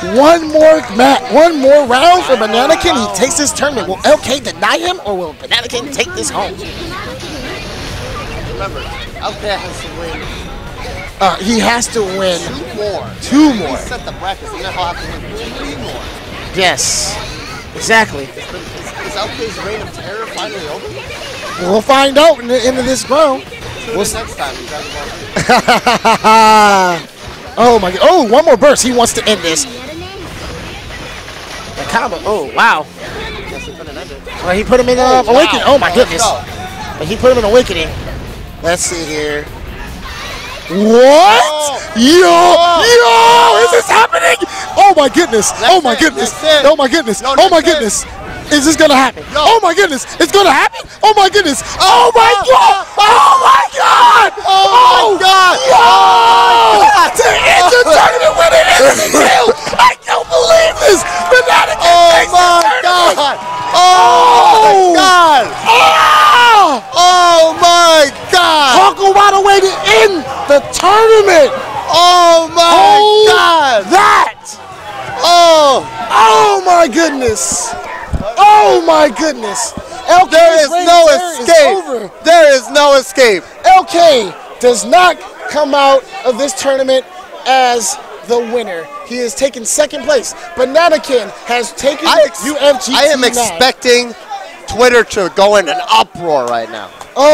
One more mat, one more round for BananaKen. He takes this tournament. Will LK deny him, or will BananaKen take this home? Remember, LK has to win Uh, he has to win two more. two more. set the brackets, and then he'll have to win three more. Yes, exactly. Is, is LK's reign of terror finally over? We'll find out in the end of this round. We'll next time. Oh my god. Oh, one more burst. He wants to end this. Combo. Oh, wow. He couldn't end it. Well, he put him in uh, Oh, wow. Awakening. Oh, my goodness. But he put him in Awakening. Let's see here. What? Yo! Yo! Is this happening? Oh my goodness! oh my goodness! Oh my goodness! No, oh my it. goodness! Is this gonna happen? No. Oh my goodness! It's gonna happen! Oh my goodness! Oh my god! Oh Oh my god! Ah! Oh my god! Talk about a way to end the tournament! Oh my Oh, god! That! Oh! Oh my goodness! Oh my goodness! LK There is no escape! over. There is no escape! LK does not come out of this tournament as the winner. He has taken second place. BananaKen has taken I, UFG. I am expecting Twitter to go in an uproar right now. Oh.